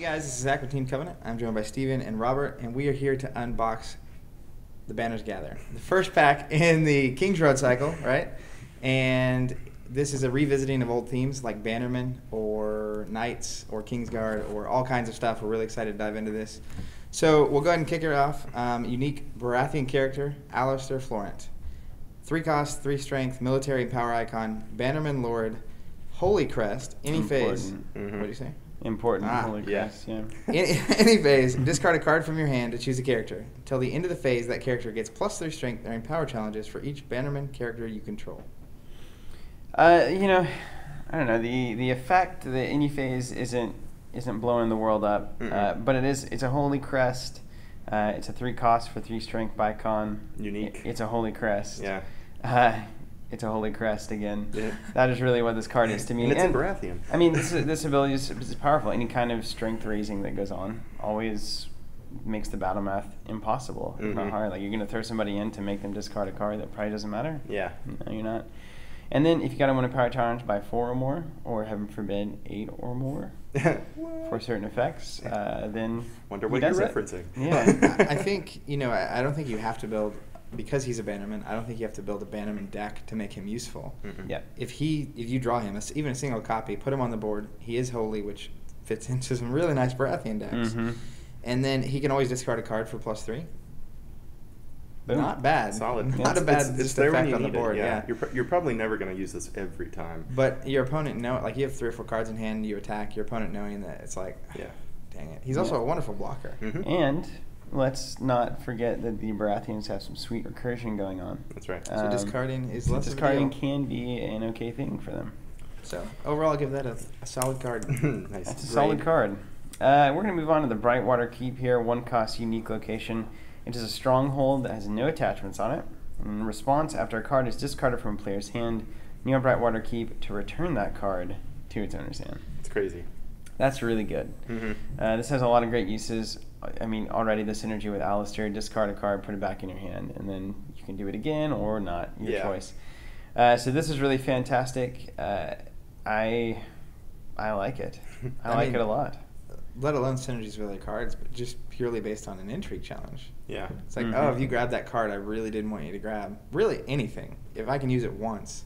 Hey guys, this is Zach with Team Covenant. I'm joined by Steven and Robert, and we are here to unbox the Banners Gather. The first pack in the Kings Road cycle, right? And this is a revisiting of old themes like Bannerman or Knights or Kingsguard or all kinds of stuff. We're really excited to dive into this. So we'll go ahead and kick it off. Um, unique Baratheon character, Alester Florent. Three cost, three strength, military and power icon, Bannerman Lord, Holy Crest, any phase. Important. What Mhm. do you say? Important. Ah, Holy yeah. Christ, yeah. In any phase, discard a card from your hand to choose a character. Until the end of the phase, that character gets plus three strength during power challenges for each Bannerman character you control. Uh, you know, I don't know. The the effect, the any phase isn't isn't blowing the world up, uh, but it is. It's a holy crest. Uh, it's a three cost for three strength bicon. Unique. It- it's a holy crest. Yeah. It's a holy crest again. Yeah. That is really what this card is to me. And it's in Baratheon. I mean, this this ability is, is powerful. Any kind of strength raising that goes on always makes the battle math impossible. It's not hard. Like you're gonna throw somebody in to make them discard a card that probably doesn't matter. Yeah. No, you're not. And then if you got to win a power challenge by four or more, or heaven forbid eight or more, for certain effects, uh, then Wonder he what you're does it. referencing. Yeah. I I think you know. I I don't think you have to build because he's a Bannerman. I don't think you have to build a Bannerman deck to make him useful. Mm-mm. yeah. If he, if you draw him, a s- even a single copy, put him on the board. He is holy, which fits into some really nice Baratheon decks. Mhm. And then he can always discard a card for plus three. Boom. Not bad. Solid. Not a bad it's, it's just effect on the need it, board. yeah. You're, pr- you're probably never going to use this every time. But your opponent know like you have three or four cards in hand, you attack your opponent knowing that it's like, Yeah. dang it. He's also Yeah. a wonderful blocker. Mhm. And let's not forget that the Baratheons have some sweet recursion going on. That's right. So Um, discarding is so less of a discarding deal. can be an okay thing for them. So overall, I'll give that a, a solid card. nice. That's a solid card. Uh, we're going to move on to the Brightwater Keep here, one cost unique location. It is a stronghold that has no attachments on it. In response, after a card is discarded from a player's hand, near Brightwater Keep to return that card to its owner's hand. It's crazy. That's really good. Mhm. Uh, this has a lot of great uses. I mean, already the synergy with Alester, discard a card, put it back in your hand, and then you can do it again or not, your Yeah. choice. Uh, so this is really fantastic. Uh, I I like it. I, I like mean- it a lot. Let alone synergies with other cards, but just purely based on an intrigue challenge. Yeah. It's like, Mhm. oh, if you grab that card I really didn't want you to grab, really anything. If I can use it once,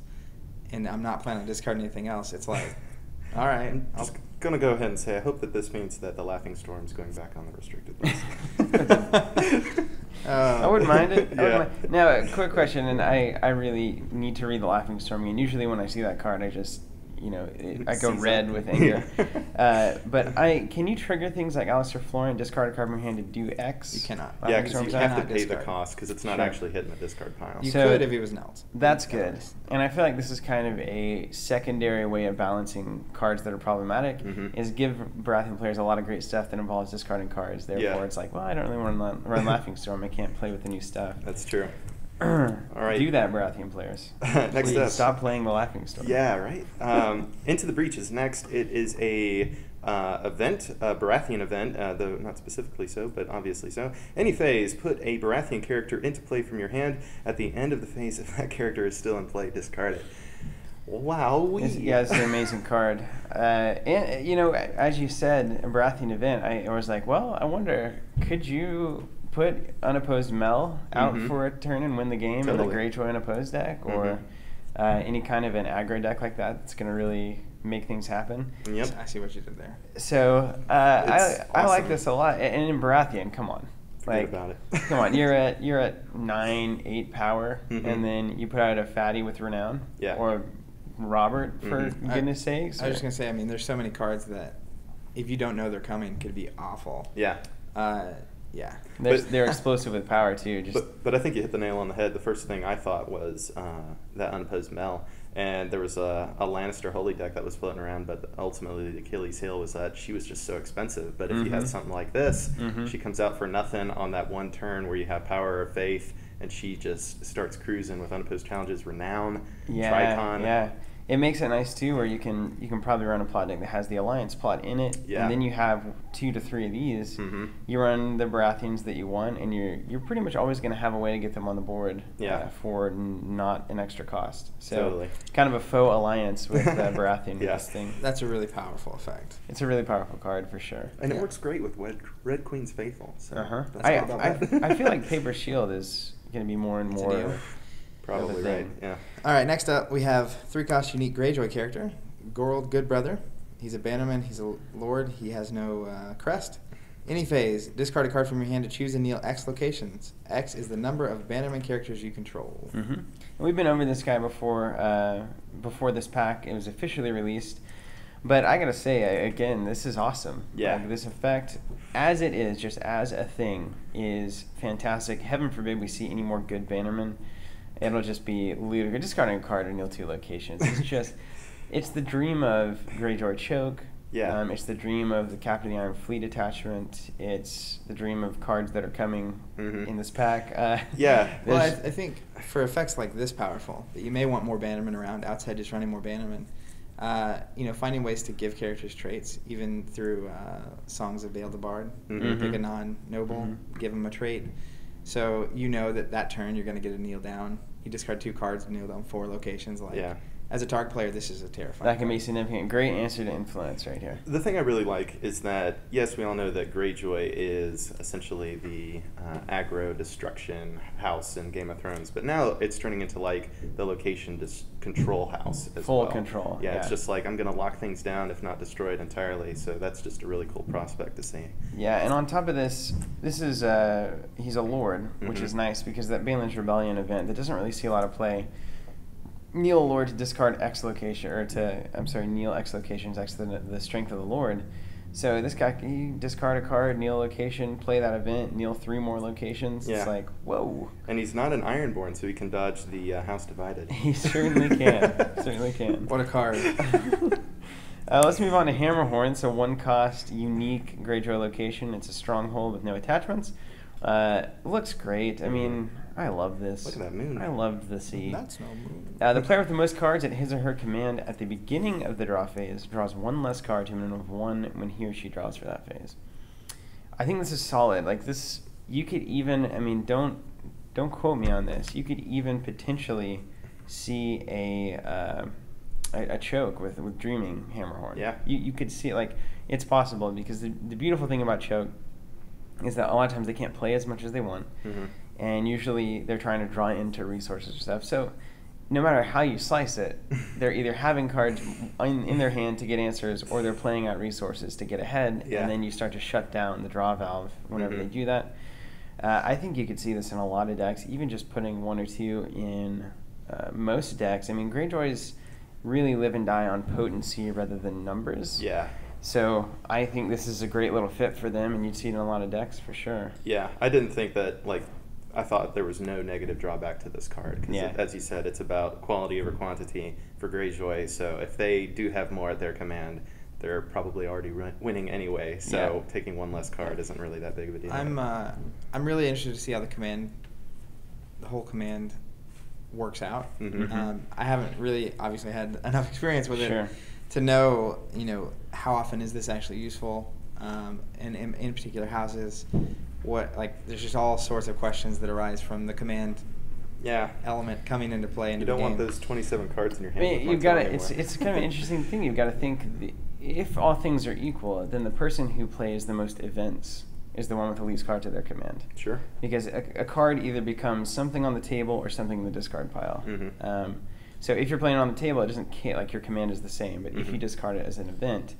and I'm not planning on discarding anything else, it's like, all right. I'll- just gonna go ahead and say I hope that this means that the Laughing Storm's going back on the restricted list. I wouldn't uh, mind it. I wouldn't Yeah. mind- Now, a quick question, and I, I really need to read the Laughing Storm. And usually, when I see that card, I just, you know, it, I go red with anger. Uh, but I can you trigger things like Alester Florent, discard a card from your hand to do X? You cannot. yeah, because Storm's you out? have to cannot pay the cost because it's not Sure. actually hitting the discard pile. You So- could if he was knelt. That's good. And I feel like this is kind of a secondary way of balancing cards that are problematic. Mhm. Is give Baratheon players a lot of great stuff that involves discarding cards. Therefore, Yeah. it's like, well, I don't really want to run Laughing Storm. I can't play with the new stuff. That's true. All right. Do that, Baratheon players. Next Please up. stop playing the Laughing Storm. Yeah, right. Um, Into the Breach is next. It is a uh, event, a Baratheon event, uh, though not specifically so, but obviously so. Any phase, put a Baratheon character into play from your hand. At the end of the phase, if that character is still in play, discard it. Wow. It's, yeah, it's an amazing card. Uh, and you know, as you said, a Baratheon event, I was like, well, I wonder, could you put unopposed Mel out Mhm. for a turn and win the game in the Totally. Greyjoy unopposed deck, or Mhm. uh, any kind of an aggro deck like that that's going to really make things happen? Yep. I see what you did there. So uh, I, It's I like this a lot. And in Baratheon, come on. Forget Like, about it. come on, you're at you're at nine, eight power, Mhm. and then you put out a fatty with renown, Yeah. or Robert for Mhm. I- goodness sakes. I was or- just gonna say, I mean, there's so many cards that, if you don't know they're coming, could be awful. Yeah. Uh, yeah. They're, But- they're explosive with power too. Just But, but I think you hit the nail on the head. The first thing I thought was uh, that unopposed Mel. And there was a, a Lannister holy deck that was floating around, but ultimately the Achilles heel was that she was just so expensive. But if you have Mhm. something like this, Mhm. she comes out for nothing on that one turn where you have power of faith, and she just starts cruising with unopposed challenges, renown, yeah, Tricon. yeah. It makes it nice too, where you can you can probably run a plot deck that has the alliance plot in it, Yeah. and then you have two to three of these. Mhm. You run the Baratheons that you want, and you're you're pretty much always going to have a way to get them on the board. Yeah. Uh, for n- not an extra cost. So Totally. kind of a faux alliance with the Baratheon. Yeah. Thing. That's a really powerful effect. It's a really powerful card for sure. And it works great with Red, Red Queen's Faithful. So Uh huh. that's I, all about I, that. I feel like Paper Shield is going to be more and It's more. Deal. Probably right. Yeah. All right, next up we have three cost unique Greyjoy character, Gorold Goodbrother. He's a bannerman. He's a lord. He has no uh, crest. Any phase, discard a card from your hand to choose and kneel X locations. X is the number of bannerman characters you control. Mm-hmm. And we've been over this guy before. Uh, before this pack, it was officially released. But I gotta say, again, this is awesome. Yeah. Like, this effect, as it is, just as a thing, is fantastic. Heaven forbid we see any more good Bannermen. It'll just be ludicrous. Discarding a card in kneel two locations. It's just, it's the dream of Greyjoy Choke. Yeah. Um, it's the dream of the Captain of the Iron Fleet attachment. It's the dream of cards that are coming Mhm. in this pack. Uh, Yeah. Well, I, I think for effects like this powerful, that you may want more bannermen around outside just running more bannermen. Uh, you know, finding ways to give characters traits, even through uh, songs of Dale the Bard. Mhm. Pick a non-noble, Mhm. give them a trait. So you know that that turn you're going to get a kneel down. You discard two cards, kneel down four locations. Like Yeah. As a target player, this is a terrifying. that can be significant. Great answer to influence right here. The thing I really like is that yes, we all know that Greyjoy is essentially the uh, aggro destruction house in Game of Thrones, but now it's turning into like the location dis- control house as Full well. control, Yeah, it's just like I'm gonna lock things down if not destroy it entirely. So that's just a really cool prospect to see. Yeah, and on top of this, this is uh, he's a lord, which Mhm. is nice because that Balon's Rebellion event that doesn't really see a lot of play. Kneel lord to discard X location, or to I'm sorry, kneel X locations X the the strength of the lord. So this guy can you discard a card, kneel location, play that event, kneel three more locations. Yeah. It's like whoa. And he's not an Ironborn, so he can dodge the uh, House Divided. He certainly can. certainly can. What a card. uh, let's move on to Hammerhorn. So one cost, unique Greyjoy location. It's a stronghold with no attachments. Uh, looks great. I mean, I love this. Look at that moon. I loved the sea. That's no move. Uh, the player with the most cards at his or her command at the beginning of the draw phase draws one less card to a minimum of one when he or she draws for that phase. I think this is solid. Like this, you could even. I mean, don't don't quote me on this. You could even potentially see a uh, a, a choke with with dreaming hammerhorn. Yeah. you you could see like it's possible because the the beautiful thing about choke is that a lot of times they can't play as much as they want Mhm. And usually they're trying to draw into resources or stuff. So no matter how you slice it, they're either having cards in, in their hand to get answers, or they're playing out resources to get ahead, Yeah. and then you start to shut down the draw valve whenever they Mhm. do that. Uh, I think you could see this in a lot of decks, even just putting one or two in uh, most decks. I mean, Greyjoys really live and die on potency rather than numbers. Yeah. So I think this is a great little fit for them, and you'd see it in a lot of decks for sure. Yeah, I didn't think that like I thought there was no negative drawback to this card because, Yeah. as you said, it's about quality over quantity for Greyjoy. So if they do have more at their command, they're probably already winning anyway. So Yeah. taking one less card isn't really that big of a deal. I'm uh, I'm really interested to see how the command, the whole command, works out. Mhm. Um, I haven't really obviously had enough experience with Sure. it to know you know how often is this actually useful, um, and in, in particular houses, what like there's just all sorts of questions that arise from the command yeah. element coming into play. Into You don't the want those 27 cards in your I hand. mean, you've got Martell to. It's it's kind of an interesting thing. You've got to think the, if all things are equal, then the person who plays the most events is the one with the least cards at their command. Sure. Because a, a card either becomes something on the table or something in the discard pile. Mhm. Um, so if you're playing on the table, it doesn't like your command is the same. But if you Mhm. discard it as an event,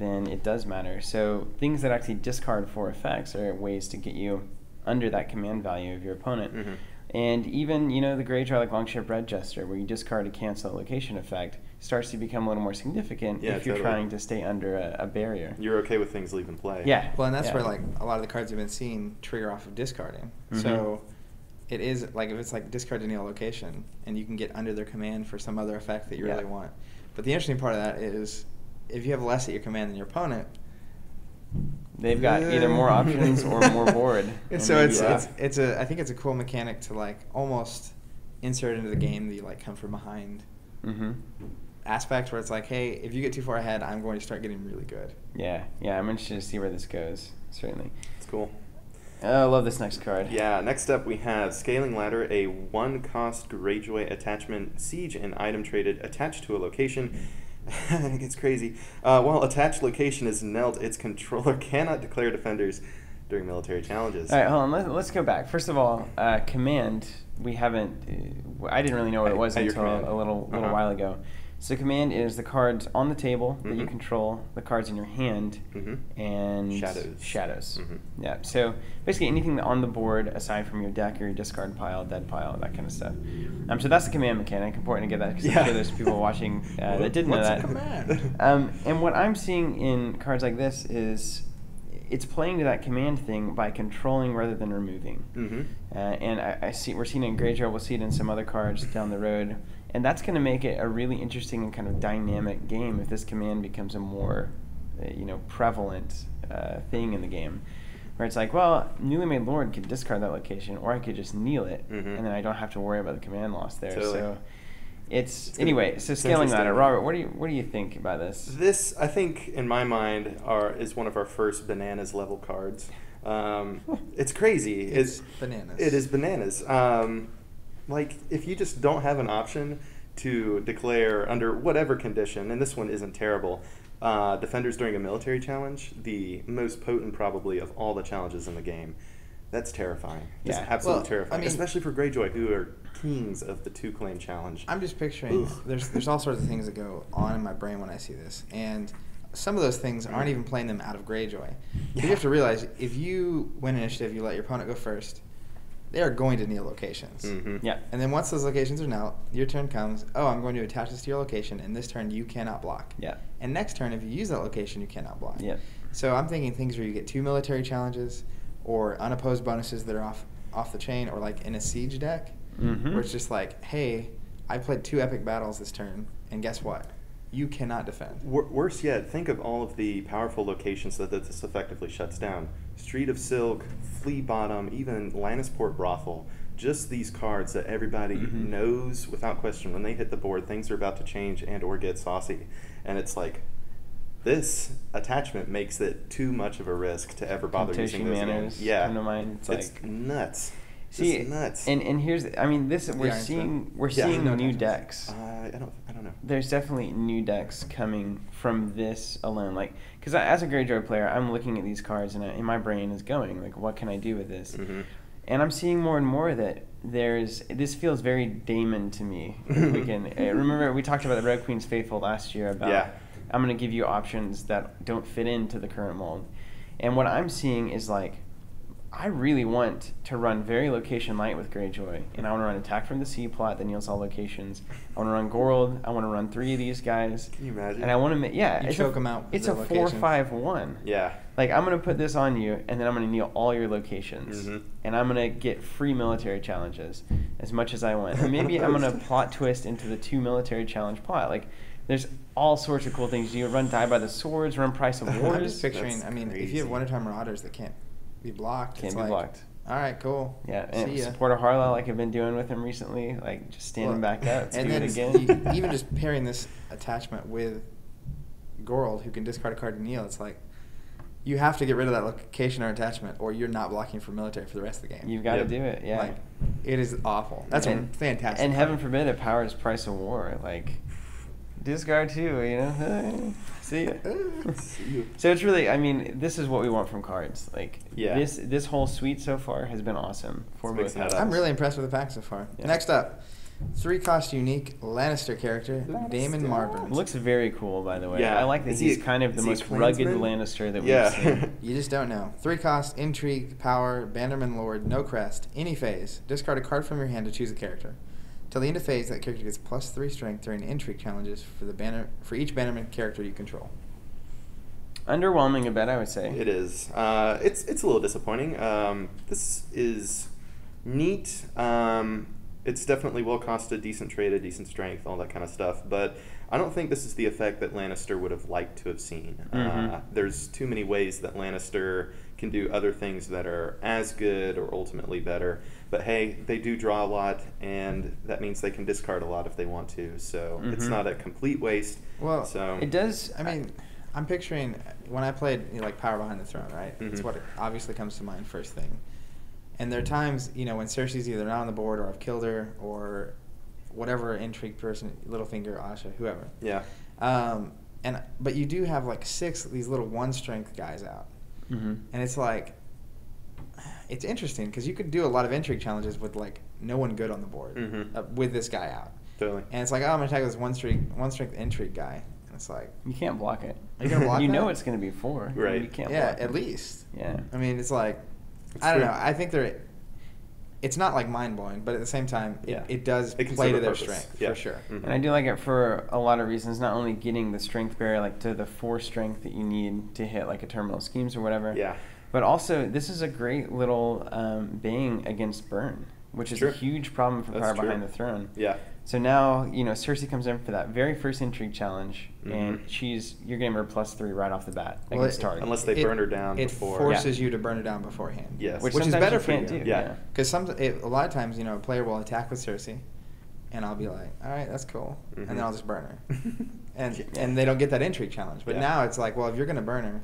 then it does matter. So things that actually discard for effects are ways to get you under that command value of your opponent. Mhm. And even, you know, the Greyjoy like Longship Red Jester, where you discard a cancel location effect, starts to become a little more significant Yeah, if you're totally. trying to stay under a, a barrier. You're okay with things leaving play. Yeah. Well, and that's yeah. where like a lot of the cards we've been seeing trigger off of discarding. Mhm. So it is like if it's like discard to kneel location, and you can get under their command for some other effect that you Yeah. really want. But the interesting part of that is if you have less at your command than your opponent, They've got either more options or more board. And And so maybe- it's, Yeah. it's it's a I think it's a cool mechanic to like almost insert into the game that you like come from behind. Mhm. aspects where it's like, hey, if you get too far ahead, I'm going to start getting really good. Yeah, yeah. I'm interested to see where this goes. Certainly. It's cool. Oh, I love this next card. Yeah, next up we have Scaling Ladder, a one cost Greyjoy attachment, siege and item traded attached to a location. it gets crazy. Uh, while attached location is knelt, its controller cannot declare defenders during military challenges. All right, hold on. Let's, let's go back. First of all, uh, command. We haven't. Uh, I didn't really know what it was At until a little little Uh-huh. while ago. So command is the cards on the table that you Mhm. control, the cards in your hand, Mhm. and Shadows. Shadows. Mhm. Yeah. So basically anything on the board aside from your deck or your discard pile, dead pile, that kind of stuff. Um, so that's the command mechanic. Important to get that because Yeah. I'm sure there's people watching uh, that didn't What's know that. command? Um, and what I'm seeing in cards like this is it's playing to that command thing by controlling rather than removing. Mhm. Uh, and I, I see we're seeing it in Greyjoy. We'll see it in some other cards down the road, and that's going to make it a really interesting and kind of dynamic game if this command becomes a more, uh, you know, prevalent uh, thing in the game. Where it's like, well, newly made lord could discard that location, or I could just kneel it, Mhm. and then I don't have to worry about the command loss there. Totally. So, it's, It's anyway. So scaling ladder, interesting. Robert. What do you what do you think about this? This, I think, in my mind, are is one of our first bananas level cards. Um, it's crazy. It's It's bananas. It is bananas. Um, like if you just don't have an option to declare under whatever condition, and this one isn't terrible. Uh, defenders during a military challenge, the most potent probably of all the challenges in the game. That's terrifying. Just Yeah. absolutely Well, I terrifying. mean- Especially for Greyjoy, who are kings of the two claim challenge. I'm just picturing Oof. there's there's all sorts of things that go on in my brain when I see this, and some of those things aren't even playing them out of Greyjoy. Yeah. You have to realize if you win initiative, you let your opponent go first. They are going to kneel locations. Mhm. Yeah. And then once those locations are knelt, your turn comes. Oh, I'm going to attach this to your location, and this turn you cannot block. Yeah. And next turn, if you use that location, you cannot block. Yeah. So I'm thinking things where you get two military challenges, or unopposed bonuses that are off off the chain, or like in a siege deck, Mhm. where it's just like, hey, I played two epic battles this turn, and guess what? You cannot defend. Wor- worse yet, think of all of the powerful locations that this effectively shuts down. Street of Silk, Flea Bottom, even Lannisport Brothel. Just these cards that everybody Mhm. knows without question when they hit the board, things are about to change and or get saucy. And it's like, this attachment makes it too much of a risk to ever bother using Temptation those again. Manors Yeah, come to mind. It's it's like- nuts. See, Just nuts. and and here's I mean this we're seeing we're Yeah. seeing new decks. uh, I don't. I don't know. There's definitely new decks coming from this alone. Like, because as a Greyjoy player, I'm looking at these cards and I, in my brain is going like, what can I do with this? Mhm. And I'm seeing more and more that there's this feels very Damon to me. we can uh, remember we talked about the Red Queen's Faithful last year about Yeah. I'm going to give you options that don't fit into the current mold. And what I'm seeing is like I really want to run very location light with Greyjoy, and I want to run attack from the sea plot that kneels all locations. I want to run Gorold. I want to run three of these guys. Can you imagine? And I want to make yeah, You choke a, 'em out It's a four five. Yeah. Like I'm gonna put this on you, and then I'm gonna kneel all your locations, Mhm. and I'm gonna get free military challenges as much as I want. And maybe I'm gonna plot twist into the two military challenge plot. Like there's all sorts of cool things. You run die by the swords, run price of wars. I'm just picturing. That's I mean, if you crazy. have Wintertime Marauders that can't be blocked, Can't it's be like, blocked. All right, cool. Yeah, and See ya. support a Harlaw like I've been doing with him recently, like just standing Look, back up. and do then it again. you- even just pairing this attachment with Gorold, who can discard a card to kneel, it's like you have to get rid of that location or attachment, or you're not blocking for military for the rest of the game. You've got to do it. Yeah. Like, it is awful. That's a and, fantastic. And card. heaven forbid it powers price of war. Like discard too. You know. See ya. So it's really, I mean, this is what we want from cards. Like Yeah. this, this whole suite so far has been awesome for both mix that houses. up. I'm really impressed with the pack so far. Yeah. Next up, three cost unique Lannister character, Damon Lannister. Marbrand. Looks very cool, by the way. Yeah. I like that Is he's a- kind of the is he a most rugged Klansman? Lannister that Yeah. we've seen. You just don't know. Three cost, intrigue, power, Bannerman Lord, no crest, any phase. Discard a card from your hand to choose a character. Till the end of phase, that character gets plus three strength during intrigue challenges for the banner for each Bannerman character you control. Underwhelming a bit, I would say. It is. Uh, it's it's a little disappointing. Um, this is neat. Um, it's definitely well costed, decent traded, decent strength, all that kind of stuff. But I don't think this is the effect that Lannister would have liked to have seen. Mhm. Uh, there's too many ways that Lannister can do other things that are as good or ultimately better. But hey, they do draw a lot, and that means they can discard a lot if they want to. So it's Mhm. not a complete waste. Well, so It does. I mean, I'm picturing when I played you know, like Power Behind the Throne, right? It's Mhm. what obviously comes to mind first thing. And there are times, you know, when Cersei's either not on the board or I've killed her or whatever intrigue person, Littlefinger, Asha, whoever. yeah, Um, and but you do have like six these little one strength guys out, hmm and it's like it's interesting because you could do a lot of intrigue challenges with like no one good on the board Mhm. uh, with this guy out, totally. and it's like oh I'm gonna attack this one strength one strength intrigue guy, and it's like You can't block it. You gonna block you know it's going to be four. Right. You can't yeah, block at it. least. Yeah. I mean, it's like It's I don't true. know. I think they're. It's not like mind blowing, but at the same time, it, Yeah. it does It play to their purpose. strength Yeah. for sure. Mhm. And I do like it for a lot of reasons, not only getting the strength barrier, like to the four strength that you need to hit like a terminal schemes or whatever. Yeah. But also, this is a great little um, bang against burn, which is True. a huge problem for That's Power true. Behind the Throne. Yeah. So now, you know, Cersei comes in for that very first intrigue challenge, and Mhm. she's you're getting her plus three right off the bat Well, against it- target. Unless they burn her down It before. forces Yeah. you to burn her down beforehand. Yes. which, which is better you for can't you. do. Yeah. Because some it, a lot of times, you know, a player will attack with Cersei, and I'll be like, all right, that's cool, and Mhm. then I'll just burn her, and Yeah. and they don't get that intrigue challenge. But Yeah. now it's like, well, if you're gonna burn her,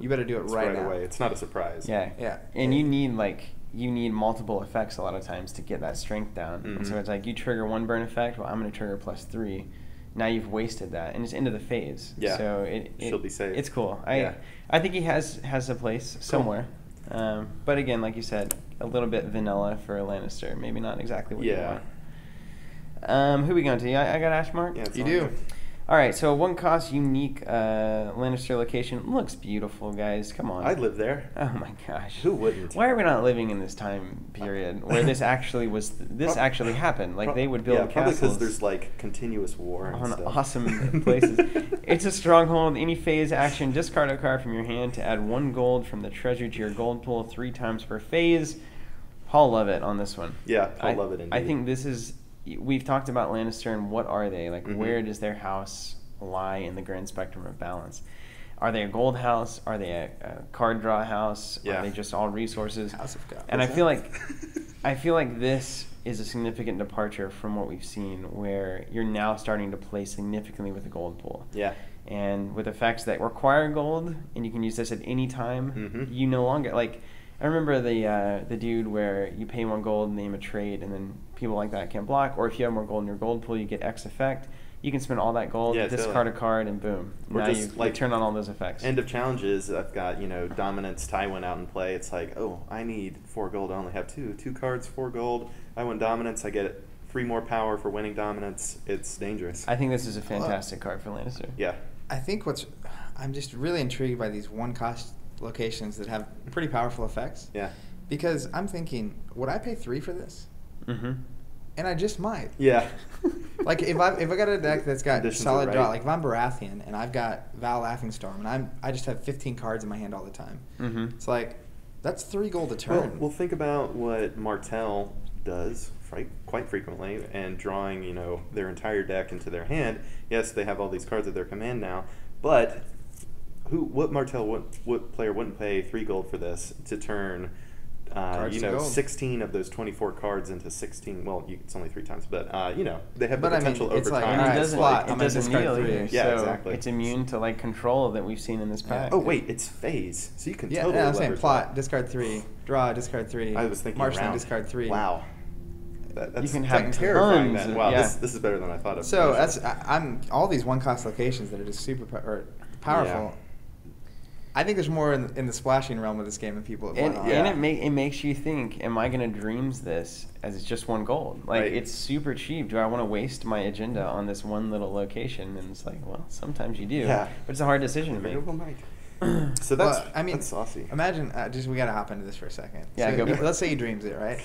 you better do it It's right, right away. It's not a surprise. Yeah. Yeah. And you need like you need multiple effects a lot of times to get that strength down. And so Mhm. it's like you trigger one burn effect, well I'm gonna trigger plus three. Now you've wasted that and it's into the phase. Yeah. So it, it She'll be safe. It's cool. I Yeah. I think he has has a place somewhere. Um, but again, like you said, a little bit vanilla for a Lannister. Maybe not exactly what you want. Um, who we going to? I, I got Ashmark. Yeah, You do. there. All right, so one cost unique uh, Lannister location looks beautiful, guys. Come on. I'd live there. Oh my gosh. Who wouldn't? Why are we not living in this time period where this actually was this Prob- actually happened? Like prob- they would build yeah, probably because there's like continuous war and on stuff. awesome places. it's a stronghold. Any phase action, discard a card from your hand to add one gold from the treasure to your gold pool three times per phase. Paul love it on this one. Yeah, Paul I, love it I think this is. We've talked about Lannister and what are they like? Mhm. Where does their house lie in the grand spectrum of balance? Are they a gold house? Are they a, a card draw house? Yeah. Are they just all resources? House of God. And I feel like I feel like this is a significant departure from what we've seen, where you're now starting to play significantly with the gold pool. Yeah. And with effects that require gold, and you can use this at any time, Mhm. you no longer like. I remember the uh, the dude where you pay one gold, name a trade, and then people like that can block. Or if you have more gold in your gold pool, you get X effect. You can spend all that gold, Yeah, discard totally. a card, and boom. Or now just, you, you like, turn on all those effects. End of challenges. I've got you know dominance. Tywin out in play. It's like oh I need four gold. I only have two. Two cards, four gold. I win dominance. I get three more power for winning dominance. It's dangerous. I think this is a fantastic card for Lannister. yeah. I think what's I'm just really intrigued by these one cost locations that have pretty powerful effects. Yeah. Because I'm thinking, would I pay three for this? Mm-hmm. And I just might. Yeah. Like if I if I got a deck that's got Conditions solid are draw, like if I'm Baratheon and I've got Val Laughing-Storm and I'm I just have 15 cards in my hand all the time. Mm-hmm. It's like that's three gold a Well, turn. well, think about what Martell does quite frequently, and drawing you know their entire deck into their hand. Yes, they have all these cards at their command now, but who, what Martell, what, what player wouldn't pay three gold for this to turn? Uh, you know, 16 of those 24 cards into 16. Well, you, it's only three times, but uh, you know, they have But the I mean, potential it's over like, time. And it doesn't, slot, like- it doesn't discard kneel three. either. Yeah, so exactly. It's immune to like control that we've seen in this Yeah. pack. Oh wait, it's phase, so you can yeah, totally yeah, I'm saying plot, that. discard three, draw, discard three. I was thinking marshland, discard three. Wow, that, that's can have like terrifying. tons Then. Wow, yeah. this, this is better than I thought of. So that's I, I'm all these one cost locations that are just super po- or powerful. I think there's more in, in the splashing realm of this game than people have And, want. Yeah. and it make it makes you think: Am I gonna dreams this as it's just one gold? Like Right. it's super cheap. Do I want to waste my agenda on this one little location? And it's like, well, sometimes you do. Yeah. But it's a hard decision to make. night. So that's Well, I mean, that's saucy. Imagine, uh, just we got to hop into this for a second. Yeah, So go you- Let's say he dreams it, right?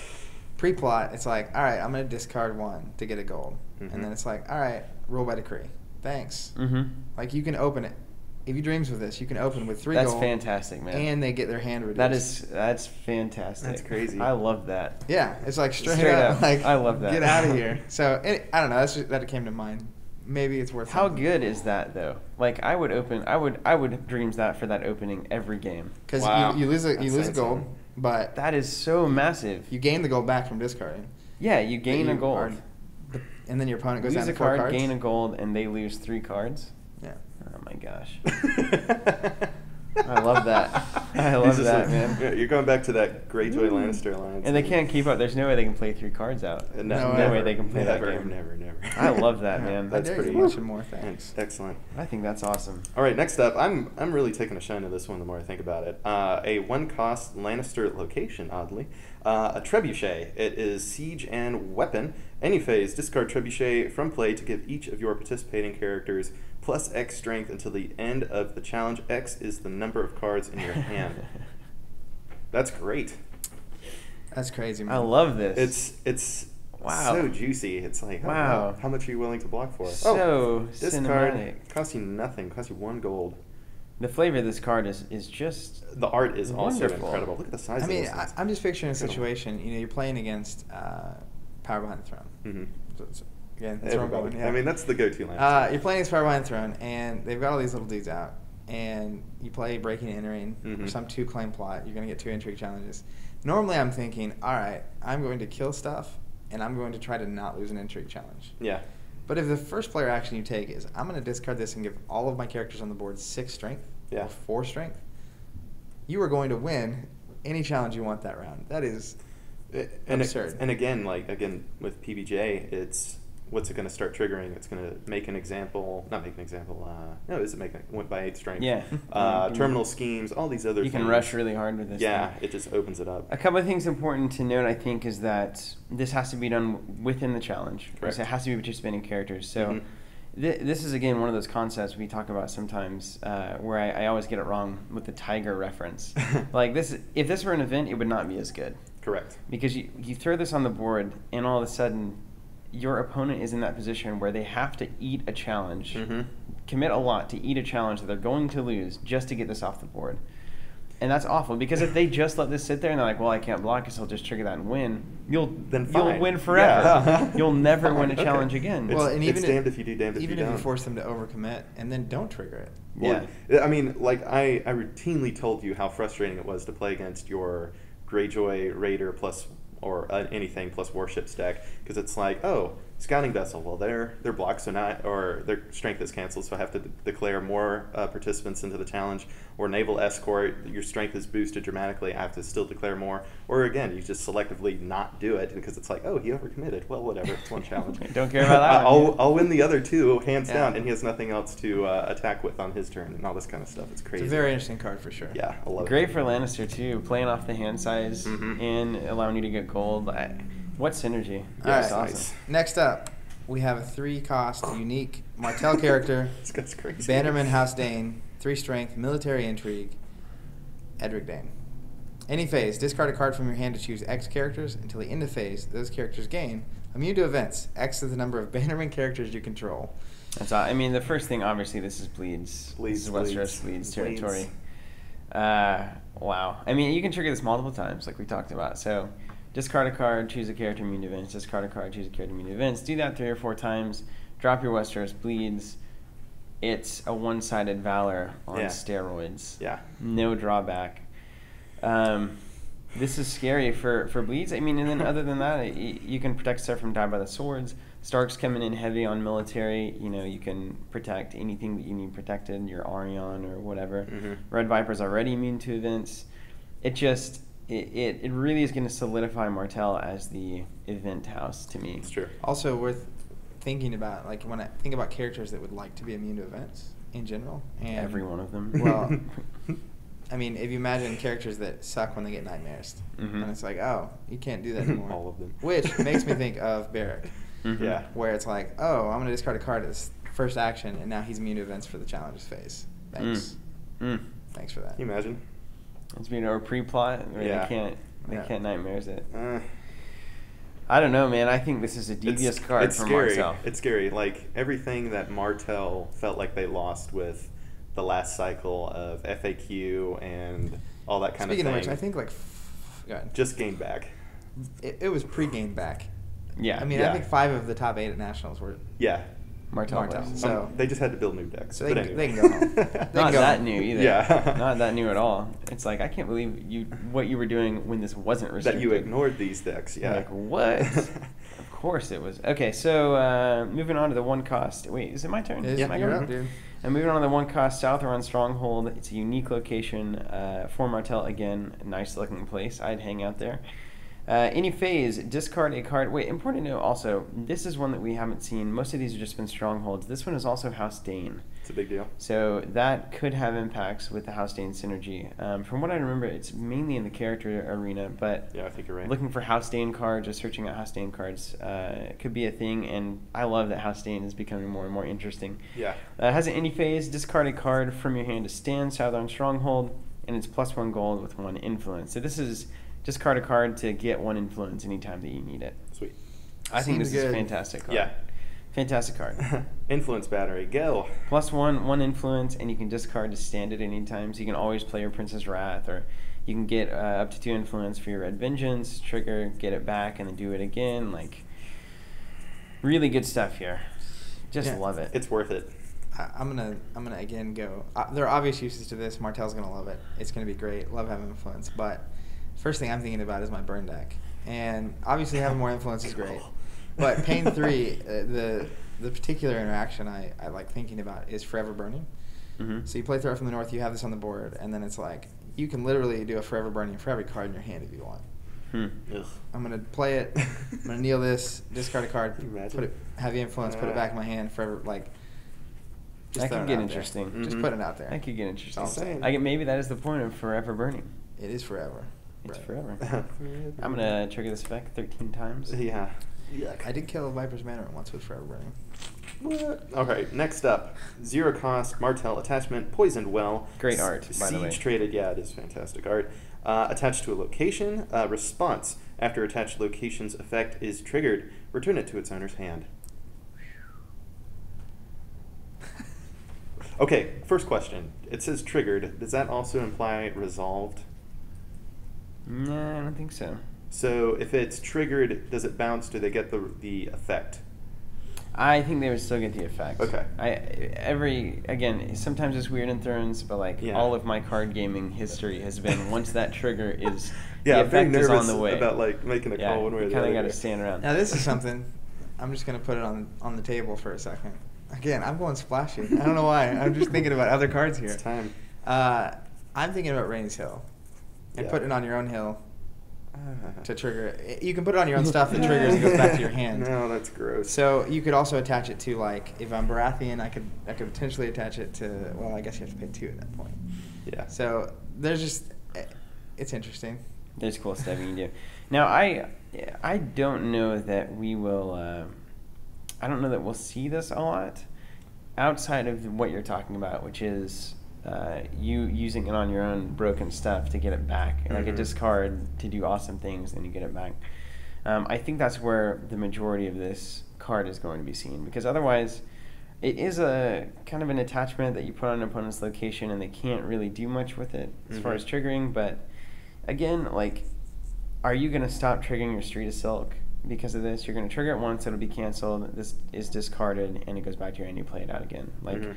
Pre-plot, it's like, all right, I'm gonna discard one to get a gold, Mhm. and then it's like, all right, roll by decree. Thanks. Mm-hmm. Like you can open it. If you dreams with this, you can open with three That's gold. fantastic, man. And they get their hand reduced. That is that's fantastic. That's crazy. I love that. Yeah, it's like straight, Straight up, up. Like I love that. Get out of here. So it, I don't know. That's just, that came to mind maybe it's worth. How good is that though? Like I would open, I would, I would dreams that for that opening every game. Because Wow. you, you lose a you lose a gold, but That is so massive. you gain the gold back from discarding. yeah, you gain You a gold. are- and then your opponent goes lose down a four card, cards. gain a gold, and they lose three cards. Yeah. Oh my gosh. I love that. I love He's that, like- man. yeah, You're going back to that Greyjoy Lannister alliance. And they can't keep up. There's no way they can play three cards out. Uh, No no way. way they can play never, that game. Never, never. I love that, Yeah. man. That's pretty much watch some more. Thanks. Excellent. I think that's awesome. All right, next up, I'm I'm really taking a shine to this one the more I think about it. Uh, a one-cost Lannister location, oddly, uh, a trebuchet. It is siege and weapon. Any phase, discard trebuchet from play to give each of your participating characters plus X strength until the end of the challenge. X is the number of cards in your hand. That's great. That's crazy, man. I love this. It's it's Wow. so juicy. It's like Wow. wow. How much are you willing to block for? So oh, this card cinematic. costs you nothing. Costs you one gold. the flavor of this card is is just The art is also Wonderful. incredible. Look at the size I of mean, this. I, mean I'm just picturing a situation. You know, you're playing against uh, Power Behind the Throne. hmm So, so, again, Everybody. Yeah. I mean, that's the go-to line. Uh, you're playing against Power Behind the Throne, and they've got all these little dudes out, and you play Breaking and Entering or Mhm. some two claim plot. You're going to get two intrigue challenges. Normally, I'm thinking, all right, I'm going to kill stuff, and I'm going to try to not lose an intrigue challenge. yeah. But if the first player action you take is, I'm going to discard this and give all of my characters on the board six strength Yeah. or four strength, you are going to win any challenge you want that round. That is and absurd. It, and again, like again with PBJ, it's what's it going to start triggering? It's going to make an example. Not make an example. Uh, no, is it make it went by eight strength? Yeah. Uh, can- terminal schemes, all these other. you can things. rush really hard with this. Yeah, thing. it just opens it up. A couple of things important to note, I think, is that this has to be done within the challenge. Correct. So it has to be participating characters. So Mhm. thi- this is again one of those concepts we talk about sometimes, uh, where I, I always get it wrong with the tiger reference. like this, if this were an event, it would not be as good Correct. because you you throw this on the board, and all of a sudden, your opponent is in that position where they have to eat a challenge, Mhm. commit a lot to eat a challenge that they're going to lose just to get this off the board. And that's awful because if they just let this sit there and they're like, "Well, I can't block it, so I'll just trigger that and win," you'll Then you'll win forever. Yeah. you'll never win a Fine, challenge okay. again. It's, Well, and even if- damned if you do, damned if even you if don't. you force them to overcommit and then don't trigger it. Well, Yeah. I mean, like I, I routinely told you how frustrating it was to play against your Greyjoy Raider plus or uh, anything plus warships stack because it's like, oh, scouting vessel. Well, they're they're blocked, so not or their strength is canceled, so I have to de- declare more uh, participants into the challenge. Or naval escort, your strength is boosted dramatically. I have to still declare more. Or again, you just selectively not do it because it's like, oh, he overcommitted. Well, whatever, it's one challenge. Don't care about that. I'll, I'll win the other two hands Yeah. down, and he has nothing else to uh, attack with on his turn, and all this kind of stuff. It's crazy. It's a very interesting card for sure. Yeah, I love Great it. Great for Lannister too, playing off the hand size Mhm. and allowing you to get gold. I, what synergy? All That's right. awesome. nice. Next up, we have a three-cost unique Martell character, This guy's crazy. Bannerman House Dayne, three strength, military intrigue, Edric Dayne. Any phase, discard a card from your hand to choose X characters. Until the end of phase, those characters gain immune to events. X is the number of Bannerman characters you control. That's all. I mean, the first thing, obviously, this is bleeds. Bleeds, this is Westeros bleeds, bleeds bleeds. territory. Uh, wow. I mean, you can trigger this multiple times, like we talked about. So, discard a card, choose a character, immune to events. Discard a card, choose a character, immune to events. Do that three or four times. Drop your Westeros bleeds. It's a one-sided valor on Yeah. steroids. Yeah. No drawback. Um, this is scary for, for bleeds. I mean, and then other than that, you can protect stuff from die by the swords. Stark's coming in heavy on military. You know, you can protect anything that you need protected, your Arion or whatever. Mhm. Red Viper's already immune to events. It just, it, it, it really is going to solidify Martell as the event house to me. It's true. Also worth thinking about, like when I think about characters that would like to be immune to events in general, and Every one of them. Well, I mean, if you imagine characters that suck when they get nightmares, Mhm. and it's like, oh, you can't do that anymore. All of them. Which makes me think of Barrack, Mhm. Yeah. where it's like, oh, I'm going to discard a card at this first action, and now he's immune to events for the challenges phase. Thanks. Mm. Thanks for that. Can you imagine? It's being a pre-plot where Yeah. they can't, they Yeah. can't nightmares it. Uh, I don't know, man. I think this is a devious it's, card it's for scary. Martell. It's scary. Like everything that Martell felt like they lost with the last cycle of FAQ and all that kind Speaking of thing. Speaking of which, I think like, f- just gained back. it, it was pre-game back. yeah. I mean, Yeah. I think five of the top eight at nationals were Yeah. Martell Martell. plays. So Um, they just had to build new decks. So they but anyway. they can go home. They can Not go that home. new either. Yeah. Not that new at all. It's like I can't believe you what you were doing when this wasn't that restricted. you ignored these decks. Yeah. Like what? of course it was. Okay, so uh, moving on to the one cost. Wait, is it my turn? It is- Am I you're up, dude. And moving on to the one cost South around Stronghold. It's a unique location uh, for Martell again. Nice looking place. I'd hang out there. Uh, any phase, discard a card. Wait, important to note also, this is one that we haven't seen. Most of these have just been strongholds. This one is also House Dayne. it's a big deal. So that could have impacts with the House Dayne synergy. Um, from what I remember, it's mainly in the character arena, but Yeah, I think you're right. looking for House Dayne cards or searching out House Dayne cards uh, could be a thing. And I love that House Dayne is becoming more and more interesting. Yeah. Uh, has an any phase, discard a card from your hand to stand, Southern Stronghold, and it's plus one gold with one influence. So this is discard a card to get one influence anytime that you need it. Sweet. I think Seems this is a fantastic card. Yeah. Fantastic card. Influence battery, go. plus one, one influence, and you can discard to stand at any time. So you can always play your Princess Wrath, or you can get uh, up to two influence for your Red Vengeance, trigger, get it back, and then do it again. Like, really good stuff here. Just Yeah. love it. It's worth it. I, I'm gonna I'm gonna again go. Uh, there are obvious uses to this. Martell's gonna love it. It's gonna be great. Love having influence. But first thing I'm thinking about is my burn deck, and obviously having more influence is great. But pain three, uh, the the particular interaction I, I like thinking about is forever burning. Mhm. So you play threat from the north, you have this on the board, and then it's like you can literally do a forever burning for every card in your hand if you want. Hmm. I'm gonna play it. I'm gonna kneel this, discard a card, imagine? put it, have the influence, put it back in my hand forever. Like, That throwing could get it out there. interesting. Just Mhm. put it out there. That could get interesting. I get maybe that is the point of forever burning. It is forever. It's Right. forever. I'm gonna trigger this effect 13 times. Yeah. Yuck. I did kill a Viper's Manor once with forever burning. What? Okay, next up, zero cost Martell attachment, poisoned well. Great S- art, by the way. Siege traded, yeah, it is fantastic art. Uh, attached to a location, uh, response after attached location's effect is triggered, return it to its owner's hand. Okay, first question. It says triggered. Does that also imply resolved? Nah, I don't think so. So if it's triggered, does it bounce? Do they get the the effect? I think they would still get the effect. Okay. I every again sometimes it's weird in Thrones, but like Yeah. all of my card gaming history has been once that trigger is Yeah, the effect is on the way. about like making a yeah, call one way or you the kind other. of got to stand around. Now this is something. I'm just gonna put it on on the table for a second. Again, I'm going splashy. I don't know why. I'm just thinking about other cards here. It's time. Uh, I'm thinking about Rain's Hill, and Yeah. putting it on your own hill to trigger. it. You can put it on your own stuff that triggers and goes back to your hand. No, that's gross. So you could also attach it to like if I'm Baratheon, I could I could potentially attach it to. Well, I guess you have to pay two at that point. yeah. So there's just, eh, it's interesting. There's cool stuff you can do. Now I I don't know that we will. Uh, I don't know that we'll see this a lot outside of what you're talking about, which is uh, you using it on your own broken stuff to get it back, like a discard to do awesome things, and you get it back. Um, I think that's where the majority of this card is going to be seen because otherwise. It is a kind of an attachment that you put on an opponent's location, and they can't really do much with it as far Mhm. as triggering. But again, like, are you going to stop triggering your Street of Silk because of this? You're going to trigger it once, it'll be canceled. This is discarded, and it goes back to your hand. You play it out again. Like, Mhm.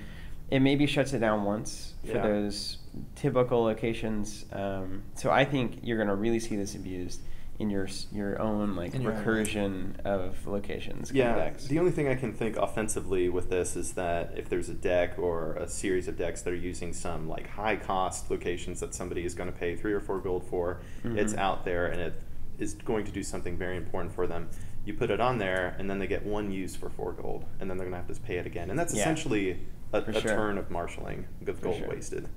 It maybe shuts it down once for Yeah. those typical locations. Um, so I think you're going to really see this abused in your your own like your own recursion of locations. Yeah, decks. the only thing I can think offensively with this is that if there's a deck or a series of decks that are using some like high cost locations that somebody is going to pay three or four gold for, it's Mhm. out there and it is going to do something very important for them. You put it on there, and then they get one use for four gold, and then they're going to have to pay it again, and that's Yeah. essentially a, a sure. turn of marshaling of For gold sure. wasted.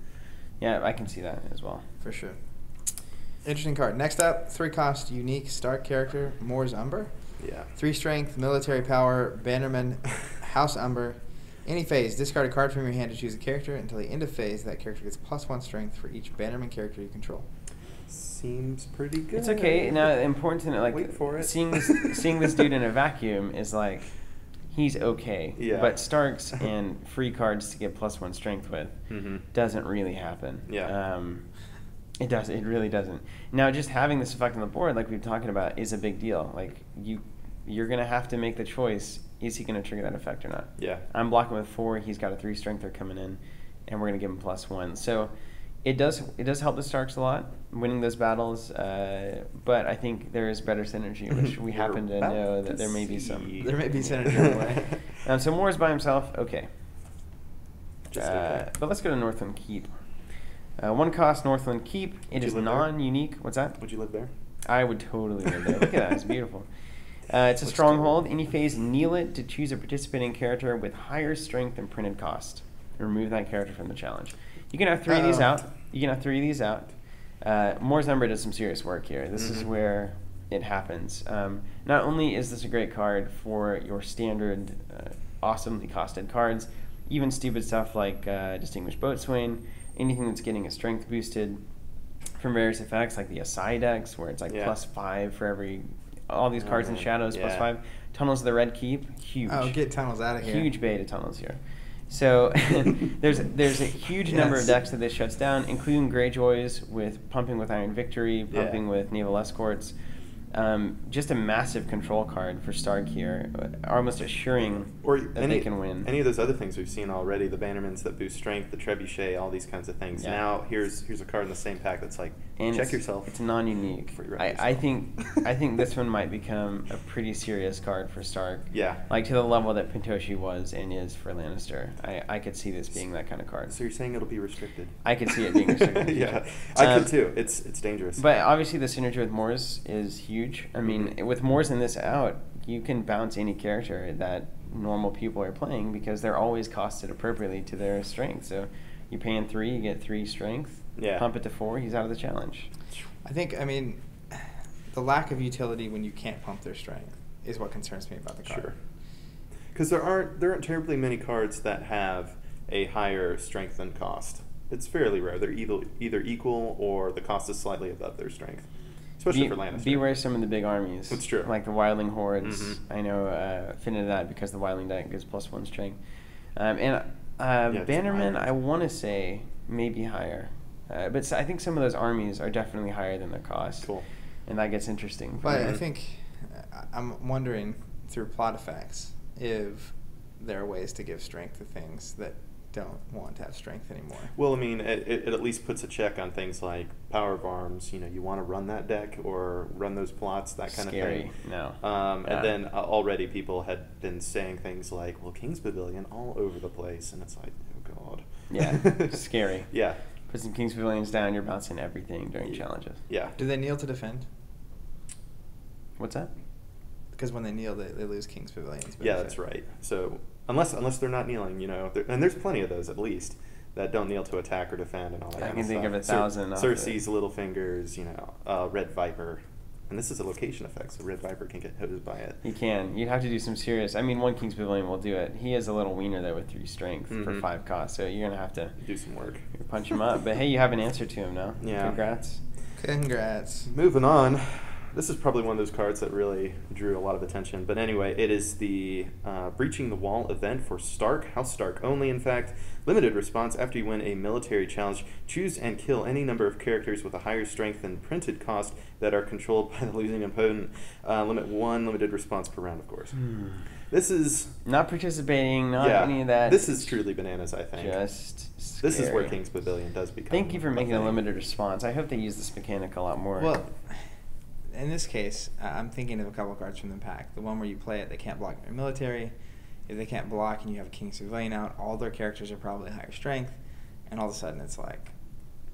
Yeah, I can see that as well. For sure. Interesting card. Next up, three cost unique Stark character, Mors Umber. Yeah. Three strength, military power, Bannerman, House Umber. Any phase, discard a card from your hand to choose a character. Until the end of phase, that character gets plus one strength for each Bannerman character you control. Seems pretty good. It's okay. Now, important to know, like Wait for it. seeing this seeing this dude in a vacuum is like he's okay. Yeah. But Starks and free cards to get plus one strength with Mhm. doesn't really happen. Yeah. Um, it does. It really doesn't. Now, just having this effect on the board, like we've been talking about, is a big deal. Like you, you're gonna have to make the choice is he going to trigger that effect or not? Yeah. I'm blocking with four. He's got a three strength coming in, and we're going to give him plus one. So it does it does help the Starks a lot winning those battles. Uh, but I think there is better synergy, which we happen to know to that there may be some. There may be synergy on the way. Um, so Mors by himself. Okay. Just Uh. But let's go to Northland Keep. Uh, one cost Northland Keep. It is Would you there? non-unique. What's that? Would you live there? I would totally live there. Look at that, it's beautiful. Uh, it's a stronghold. Any phase, kneel it to choose a participating character with higher strength and printed cost. Remove that character from the challenge. You can have 3 of these out. You can have three of these out. Uh, Mors Umber does some serious work here. This is Mhm. where it happens. Um, not only is this a great card for your standard, uh, awesomely costed cards, even stupid stuff like uh, Distinguished Boatswain, anything that's getting a strength boosted from various effects like the Asai decks, where it's like Yeah. plus five for every all these Oh, cards in man. shadows Yeah. five. Tunnels of the Red Keep, huge. Oh, get tunnels out of here. Huge beta tunnels here. So there's there's a huge number of decks that this shuts down, including Greyjoys with pumping with Iron Victory, Yeah. pumping with Naval Escorts. Um, just a massive control card for Stark here, uh, almost assuring Or that any, they can win. Any of those other things we've seen already, the Bannermans that boost strength, the Trebuchet, all these kinds of things. Yeah. Now here's here's a card in the same pack that's like, and check it's, yourself. It's non-unique. before you wreck I, I think I think this one might become a pretty serious card for Stark. Yeah. Like to the level that Pentoshi was and is for Lannister. I, I could see this being that kind of card. So you're saying it'll be restricted? I could see it being restricted yeah, future. I Um, could too. It's it's dangerous. But obviously, the synergy with Mors is huge. I mean, with Mors in this out, you can bounce any character that normal people are playing because they're always costed appropriately to their strength. So you pay in three, you get three strength. Yeah. Pump it to four, he's out of the challenge. I think, I mean, the lack of utility when you can't pump their strength is what concerns me about the card. Sure. Because there aren't there aren't terribly many cards that have a higher strength than cost. It's fairly rare. They're either either equal or the cost is slightly above their strength, especially Be- for Lannister. Beware some of the big armies. That's true. Like the Wildling Hordes. Mhm. I know uh, fit into that because the Wildling deck gives plus one strength. Um, and uh, Yeah, Bannerman, I want to say maybe higher. Uh, but I think some of those armies are definitely higher than their cost. Cool. And that gets interesting. But I Mhm. think I'm wondering through plot effects if there are ways to give strength to things that don't want to have strength anymore. Well, I mean, it, it, it at least puts a check on things like Power of Arms. You know, you want to run that deck or run those plots, that kind Scary. of thing. No. Um, Yeah. And then uh, already people had been saying things like, "Well, King's Pavilion all over the place," and it's like, "Oh God." Yeah, scary. Yeah. Put some King's Pavilions down, you're bouncing everything during Yeah. challenges. Yeah. Do they kneel to defend? What's that? Because when they kneel, they, they lose King's Pavilions. Yeah, that's right. So unless unless they're not kneeling, you know, and there's plenty of those at least that don't kneel to attack or defend and all that. I can think stuff. of a thousand off of Cersei's it. little fingers, you know, uh, Red Viper, and this is a location effect, so Red Viper can get hosed by it. He can. You'd have to do some serious. I mean, one King's Pavilion will do it. He has a little wiener there with three strength for Mhm. five cost, so you're gonna have to Do some work. punch him up. But hey, you have an answer to him now. Yeah. Congrats. Congrats. Moving on. This is probably one of those cards that really drew a lot of attention. But anyway, it is the uh, Breaching the Wall event for Stark, House Stark only, in fact. Limited response after you win a military challenge. Choose and kill any number of characters with a higher strength than printed cost that are controlled by the losing opponent. Uh, limit one limited response per round, of course. Hmm. This is. Not participating. Not yeah, any of that. This is truly bananas, I think. Just. Scary. this is where. King's Pavilion does become. Thank you for making a limited response. I hope they use this mechanic a lot more. Well, in this case, uh, I'm thinking of a couple cards from the pack. The one where you play it, they can't block their military. If they can't block and you have a King's Pavilion out, all their characters are probably higher strength, and all of a sudden it's like,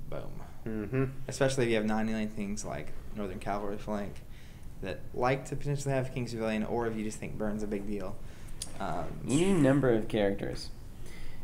boom. Mm-hmm. Especially if you have non-kneeling things like Northern Cavalry flank that like to potentially have King's Pavilion, or if you just think Burn's a big deal. Um, any number of characters.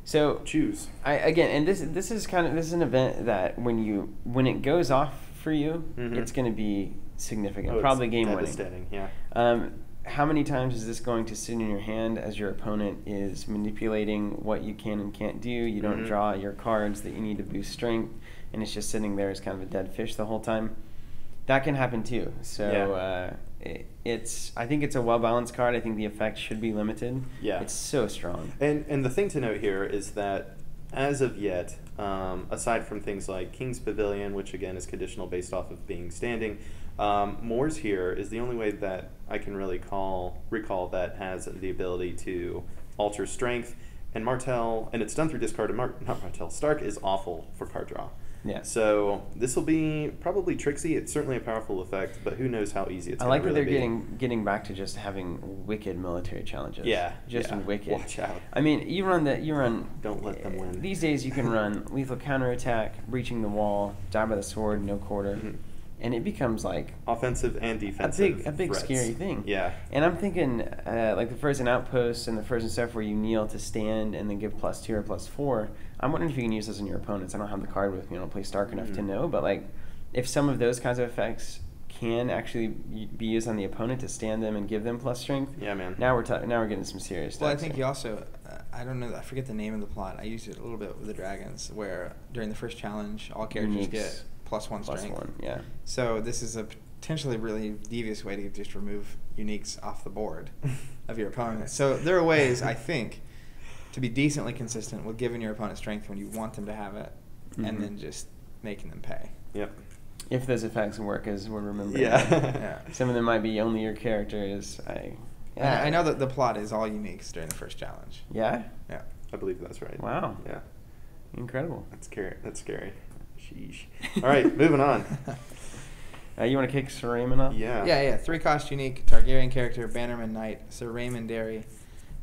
So Choose. I again, and this this is kind of this is an event that when you when it goes off for you, Mhm. it's going to be significant, Oh, probably game winning. yeah. Um, how many times is this going to sit in your hand as your opponent is manipulating what you can and can't do? You don't Mhm. draw your cards that you need to boost strength, and it's just sitting there as kind of a dead fish the whole time. That can happen too. So Yeah. uh, it, it's I think it's a well balanced card. I think the effect should be limited. Yeah. it's so strong. And and the thing to note here is that as of yet, um, aside from things like King's Pavilion, which again is conditional based off of being standing, Um, Mors here is the only way that I can really call recall that has the ability to alter strength. And Martell, and it's done through discard. And Mar- not Martell. Stark is awful for card draw. Yeah. So this will be probably tricksy. It's certainly a powerful effect, but who knows how easy it's. I gonna be. I like that really they're be. getting getting back to just having wicked military challenges. Yeah, just yeah. wicked. Watch out. I mean, you run that. you run. Don't let them win. These days, you can run lethal counterattack, breaching the wall, die by the sword, no quarter, Mhm. And it becomes like offensive and defensive. a defensive. big a big threats. scary thing. Yeah. And I'm thinking uh, like the frozen outposts and the frozen stuff where you kneel to stand and then give plus two or plus four. I'm wondering if you can use those on your opponents. I don't have the card with me. I don't play Stark enough to Mhm. know, but like if some of those kinds of effects can actually be used on the opponent to stand them and give them plus strength. Yeah, man. Now we're ta- now we're getting some serious stuff. Well, I think you also, uh, I don't know, I forget the name of the plot. I used it a little bit with the dragons, where during the first challenge, all characters Uniques. get plus one Plus strength. one, yeah. So this is a potentially really devious way to just remove uniques off the board of your opponent. So there are ways, I think, to be decently consistent with giving your opponent strength when you want them to have it, Mhm. and then just making them pay. Yep. If those effects work as we're remembering. Yeah. Yeah. Some of them might be only your character is I. And I I know that the plot is all uniques during the first challenge. Yeah. Yeah. I believe that's right. Wow. Yeah. Incredible. That's scary. That's scary. Sheesh. All right, moving on. Uh, you want to kick Sir Raymond off? Yeah. Yeah, yeah. Three cost unique Targaryen character, Bannerman Knight, Sir Raymond Darry.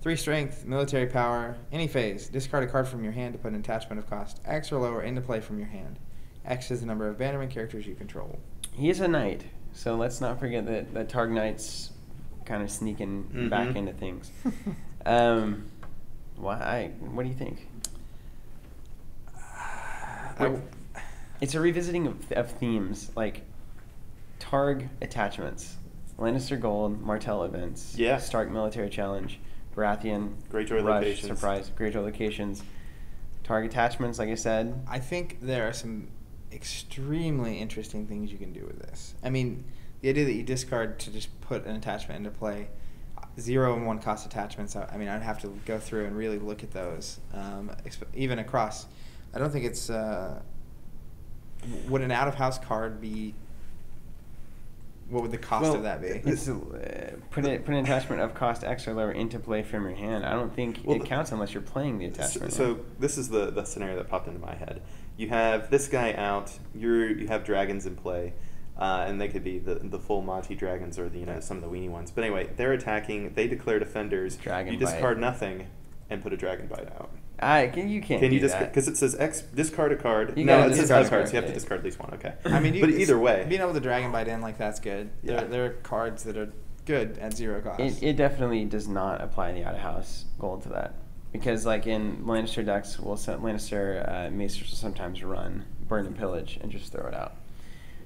Three strength, military power, any phase. Discard a card from your hand to put an attachment of cost X or lower into play from your hand. X is the number of Bannerman characters you control. He is a knight, so let's not forget that that Targ Knight's kind of sneaking back Mhm. into things. um, why? What do you think? I, It's a revisiting of, of themes like Targ attachments, Lannister Gold, Martell events, Yeah. Stark military challenge, Baratheon, Greyjoy Rush, locations. surprise, Greyjoy locations, Targ attachments, like I said. I think there are some extremely interesting things you can do with this. I mean, the idea that you discard to just put an attachment into play, zero and one cost attachments. I, I mean, I'd have to go through and really look at those, um, exp- even across. I don't think it's. Uh, w- would an out of house card be? What would the cost Well, of that be? It's uh, put it put an attachment of cost X or lower into play from your hand. I don't think Well, it the- counts unless you're playing the attachment. so this is the, the scenario that popped into my head. You have this guy out. You're you have dragons in play, uh, and they could be the the full Monty dragons or the you know some of the weenie ones. But anyway, they're attacking. They declare defenders. Dragon you bite. discard nothing, and put a dragon bite out. I can you can't. Can you do discard? Because it says X discard a card. You no, it says discard cards. card, You have to discard at least one. Okay. I mean, you, but either way, being able to dragon bite in like that's good. Yeah. There, there are cards that are good at zero cost. It, it definitely does not apply the out of house gold to that because like in Lannister decks, will Lannister uh, maesters will sometimes run burn and pillage and just throw it out.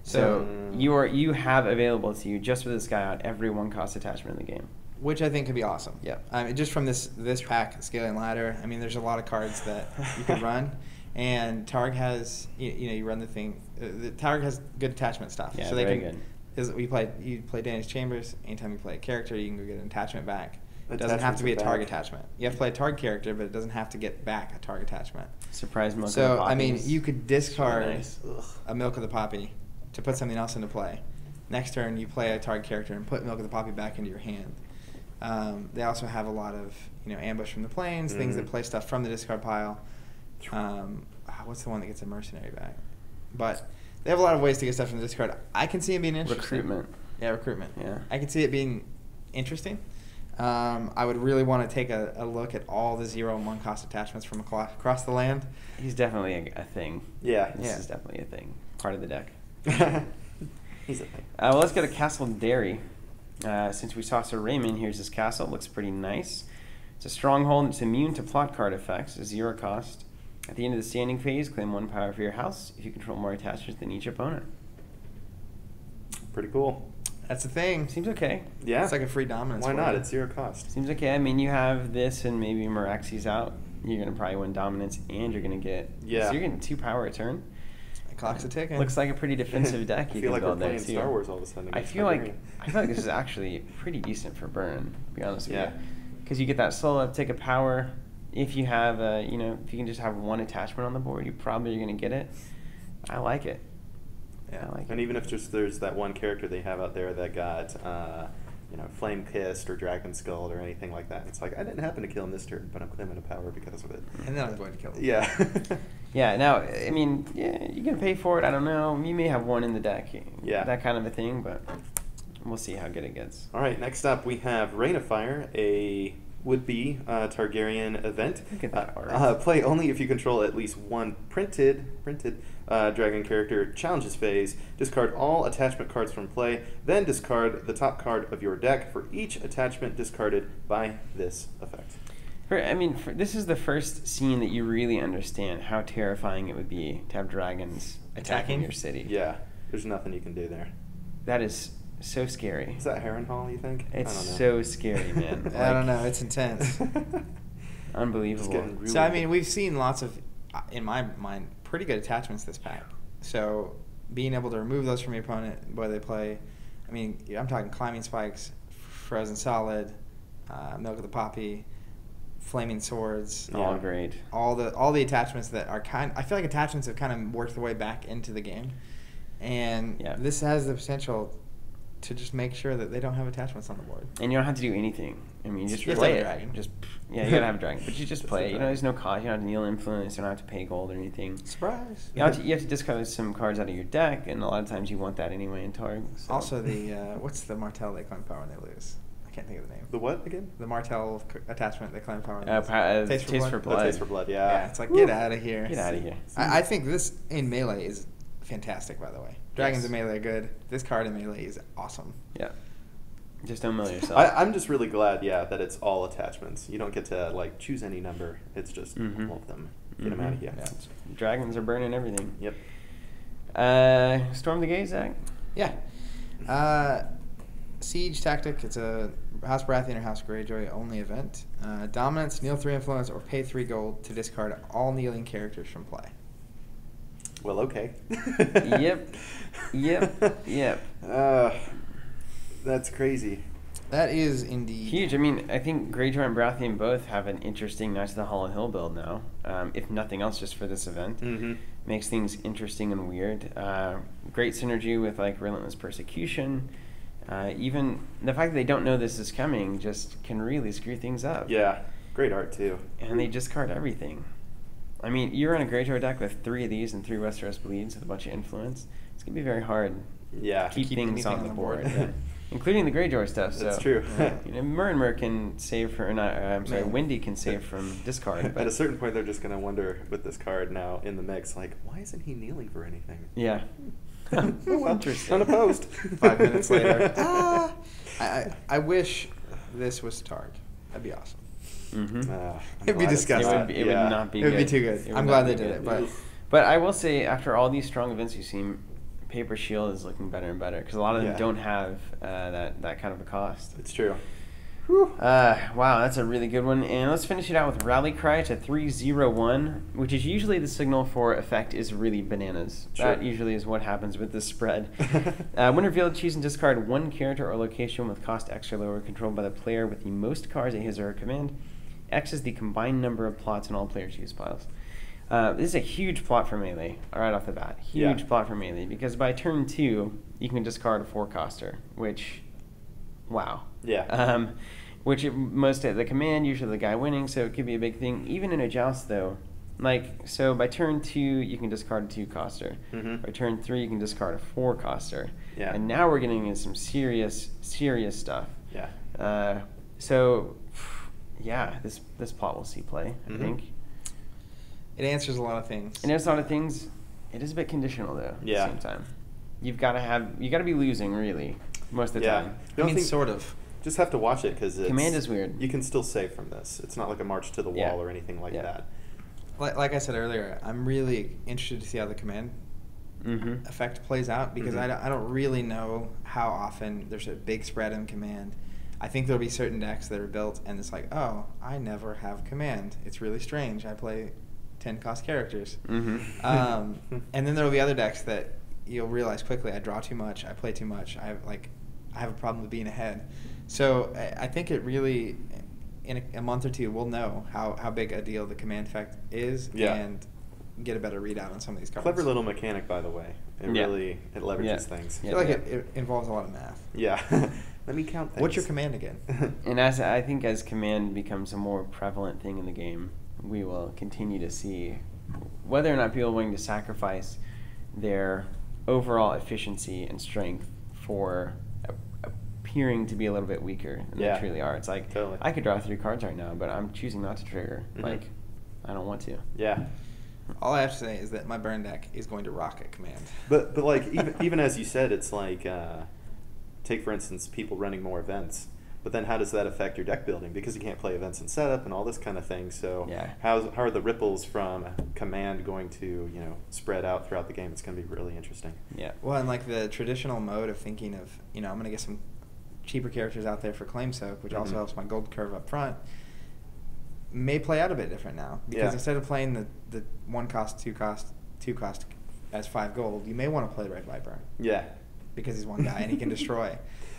So So- you are you have available to you just with this guy out every one cost attachment in the game. Which I think could be awesome. Yeah. I mean, just from this this pack, scaling ladder. I mean, there's a lot of cards that you can run, and Targ has you, you know you run the thing. Uh, the Targ has good attachment stuff. Yeah, so they very can, good. Is we play you play Danish Chambers. Anytime you play a character, you can go get an attachment back. It doesn't have to be a Attachments are Targ back. attachment. You have to play a Targ character, but it doesn't have to get back a Targ attachment. Surprise milk. of So the I mean, you could discard nice. A Milk of the Poppy to put something else into play. Next turn, you play a target character and put Milk of the Poppy back into your hand. Um, they also have a lot of you know ambush from the plains, things that Mhm. play stuff from the discard pile. Um, ah, what's the one that gets a mercenary back? But they have a lot of ways to get stuff from the discard. I can see it being interesting. Recruitment. Yeah, recruitment. Yeah. I can see it being interesting. Um, I would really want to take a, a look at all the zero and one cost attachments from across the land. He's definitely a, a thing. Yeah. This Yeah. is definitely a thing. Part of the deck. He's a thing. Uh, well, let's go to Castle Darry. Uh, since we saw Sir Raymond, here's his castle. It looks pretty nice. It's a stronghold. And it's immune to plot card effects. It's zero cost. At the end of the standing phase, claim one power for your house if you control more attachments than each opponent. Pretty cool. That's the thing. Seems okay. Yeah. It's like a free dominance. Why not? you. It's zero cost. Seems okay. I mean, you have this and maybe Meraxes out. You're going to probably win dominance and you're going to get. Yeah. So you're getting two power a turn. The clock's a ticking. Looks like a pretty defensive deck I feel can like we're build there playing too. Star Wars all of a sudden I feel like I feel like this is actually pretty decent for burn. To be honest with Yeah. you, because you get that solo up, take a power. If you have a, you know, if you can just have one attachment on the board, you probably are going to get it. I like it. Yeah. I like And it. even if just there's that one character they have out there that got, uh, you know, flame kissed or dragon skulled or anything like that, it's like I didn't happen to kill him this turn, but I'm claiming a power because of it. And then I'm going to kill him. Yeah. Yeah, now I mean, yeah, you can pay for it. I don't know. You may have one in the deck. Yeah. That kind of a thing, but we'll see how good it gets. All right. Next up, we have Rain of Fire, a would-be uh, Targaryen event. Look at that Uh, uh, play only if you control at least one printed printed uh, dragon character. Challenges phase. Discard all attachment cards from play. Then discard the top card of your deck for each attachment discarded by this effect. For, I mean, for, this is the first scene that you really understand how terrifying it would be to have dragons attacking, Attacking? your city. Yeah. There's nothing you can do there. That is so scary. Is that Harrenhal? You think? It's I don't know. so scary, man. I don't know. It's intense. Unbelievable. It's really so I mean, we've seen lots of, uh, in my mind, pretty good attachments this pack. So being able to remove those from your opponent while they play, I mean, I'm talking climbing spikes, frozen solid, uh, milk of the poppy, flaming swords. all Yeah. great. all the all the attachments that are kind I feel like attachments have kind of worked their way back into the game. And Yeah. this has the potential to just make sure that they don't have attachments on the board. And you don't have to do anything. I mean, you just You have play have it. a dragon. Just yeah, you gotta have a dragon, but you just Just play. it. You know, there's no cost. You don't have to kneel influence. You don't have to pay gold or anything. Surprise. You have to, you have to discard some cards out of your deck, and a lot of times you want that anyway in Targ. So. Also the uh, what's the Martell they claim power when they lose? I can't think of the name. The what again? The Martell attachment they claim power. when they Uh, lose. pa- uh, Taste for Taste blood. for Oh, blood. Taste for Blood. Yeah. Yeah, it's like Woo. get out of here. Get out of here. I, I think this in melee is fantastic. By the way, dragons Yes. in melee are good. This card in melee is awesome. yeah. Just don't mill yourself. I, I'm just really glad, yeah, that it's all attachments. You don't get to like choose any number. It's just Mhm. all of them. Get them Mhm. out of here. Yeah. Dragons are burning everything. Yep. Uh, Storm the Gate, Zach. Yeah. Uh, Siege Tactic. It's a House Baratheon or House Greyjoy only event. Uh, dominance, kneel three influence, or pay three gold to discard all kneeling characters from play. Well, okay. Yep. Yep. Yep. Uh, that's crazy. That is indeed Huge. I mean, I think Greyjoy and Baratheon both have an interesting Knights of the Hollow Hill build now. Um, if nothing else, just for this event, Mhm. makes things interesting and weird. Uh, great synergy with like Relentless Persecution. Uh, even the fact that they don't know this is coming just can really screw things up. Yeah. Great art too. And they discard everything. I mean, you're on a Greyjoy deck with three of these and three Westeros bleeds with a bunch of influence. It's gonna be very hard Yeah. to keep, keep things anything on on the the board, board. yeah. including the Greyjoy stuff. That's so, true. Yeah. you know, Murrenmer can save for, not, uh, I'm sorry, Man. Wendy can save from discard. At a certain point, they're just gonna wonder with this card now in the mix, like, why isn't he kneeling for anything? yeah. well, Interesting. unopposed. Five minutes later. ah, I, I I wish this was Targ. That'd be awesome. Mm-hmm. Ah, I'm It'd be disgusting. It not. would, it Yeah. would not be It would be too good. I'm glad they did good. it, but But I will say, after all these strong events you've seen, Paper Shield is looking better and better because a lot of them Yeah. don't have uh, that that kind of a cost. It's true. Uh, wow, that's a really good one. And let's finish it out with Rally Cry. to 301, which is usually the signal for effect is really bananas. Sure. That usually is what happens with this spread. uh, when revealed, choose and discard one character or location with cost extra lower controlled by the player with the most cards at his or her command. X is the combined number of plots in all players' use piles. Uh, this is a huge plot for melee, right off the bat. Huge Yeah. plot for melee because by turn two, you can discard a four coster, which, wow. Yeah. Um, which most at the command, usually the guy winning, so it could be a big thing. Even in a joust, though, like so by turn two you can discard a two coster. Mm-hmm. By turn three you can discard a four coster. Yeah. And now we're getting into some serious, serious stuff. Yeah. Uh, so, yeah, this this plot will see play. I Mhm. think. it answers a lot of things. And there's a lot of things. It is a bit conditional though. Yeah. At the same time, you've got to have you got to be losing really most of the Yeah. time. I mean, thing- sort of. Just have to watch it because Command is weird. You can still save from this. It's not like a march to the wall Yeah. or anything like Yeah. that. Like, like I said earlier, I'm really interested to see how the command Mm-hmm. effect plays out because I, Mhm. don't, I don't really know how often there's a big spread in command. I think there'll be certain decks that are built and it's like, oh, I never have command. It's really strange. I play 10 cost characters. Mm-hmm. Um, and then there'll be other decks that you'll realize quickly I draw too much, I play too much, I have like I have a problem with being ahead. So I, I think it really in a, a month or two we'll know how, how big a deal the command effect is Yeah. and get a better readout on some of these cards. Clever little mechanic, by the way. It Yeah. really it leverages Yeah. things. I Yeah. feel like it, it involves a lot of math. Yeah. Let me count things. What's your command again? And as I think as command becomes a more prevalent thing in the game, we will continue to see whether or not people are willing to sacrifice their overall efficiency and strength for appearing to be a little bit weaker than Yeah. they truly are. It's like Totally. I could draw three cards right now, but I'm choosing not to trigger. Mhm. Like I don't want to. yeah. All I have to say is that my burn deck is going to rock at command. But but like even even as you said, it's like uh, take for instance people running more events. But then how does that affect your deck building? Because you can't play events and setup and all this kind of thing. So Yeah. how's, how are the ripples from command going to you know spread out throughout the game? It's going to be really interesting. Yeah. Well, and like the traditional mode of thinking of, you know, I'm going to get some cheaper characters out there for claim soak, which also Mhm. helps my gold curve up front, may play out a bit different now. Because Yeah. instead of playing the, the one cost, two cost, two cost as five gold, you may want to play Red Viper Yeah. Because he's one guy and he can destroy.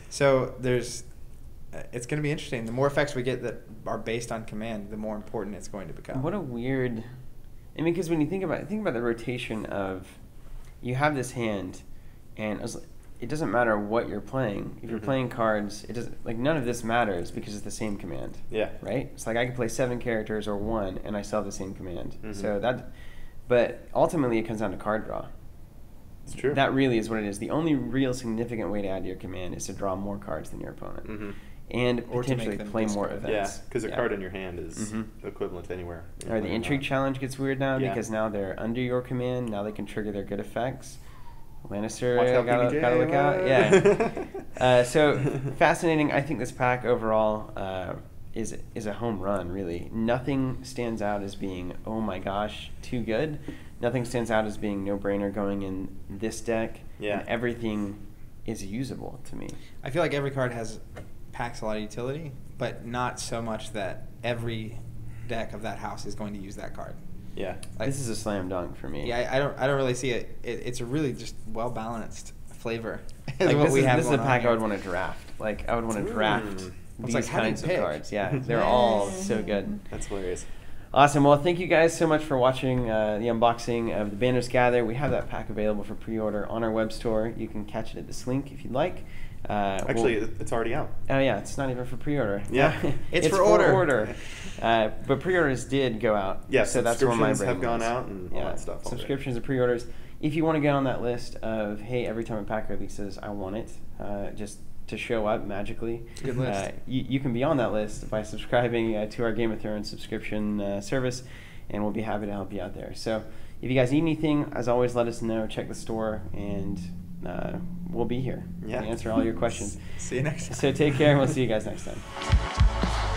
So there's, uh, it's going to be interesting. The more effects we get that are based on command, the more important it's going to become. What a weird. I mean, because when you think about think about the rotation of, you have this hand, and it doesn't matter what you're playing. If you're Mhm. playing cards, it doesn't like none of this matters because it's the same command. Yeah. Right. It's like I can play seven characters or one, and I still have the same command. Mhm. So that, but ultimately it comes down to card draw. It's true. That really is what it is. The only real significant way to add to your command is to draw more cards than your opponent, Mhm. and Or potentially them play more discard. Yeah, because a card in your hand is Mhm. equivalent to anywhere. Or the intrigue challenge gets weird now Yeah. because now they're under your command. Now they can trigger their good effects. Lannister, out, gotta, gotta look out. Yeah. uh, so fascinating. I think this pack overall uh, is is a home run. Really, nothing stands out as being oh my gosh too good. Nothing stands out as being no brainer going in this deck. Yeah. And everything is usable to me. I feel like every card has packs a lot of utility, but not so much that every deck of that house is going to use that card. Yeah. Like- this is a slam dunk for me. Yeah, I, I don't I don't really see it. it it's a really just well balanced flavor. is Like, what this we is, have this is a going on pack I would want to draft. Like I would want to draft. It's these like, how do you kinds of pick? cards. Yeah, they're Yeah. all so good. That's hilarious. Awesome. Well, thank you guys so much for watching uh, the unboxing of the Banners Gather. We have that pack available for pre-order on our web store. You can catch it at this link if you'd like. Uh, Actually, we'll- it's already out. Oh yeah, it's not even for pre-order. Yeah. It's for order. order. Uh, but pre-orders did go out. Yeah, so that's where my brain have gone was. out and all that stuff already. Subscriptions and pre-orders. If you want to get on that list of hey, every time a pack releases, I want it, uh, just to show up magically. Good list. Uh, you, you can be on that list by subscribing uh, to our Game of Thrones subscription uh, service, and we'll be happy to help you out there. So if you guys need anything, as always, let us know. Check the store, and uh, we'll be here Yeah. to answer all your questions. See you next time. So take care, and we'll see you guys next time.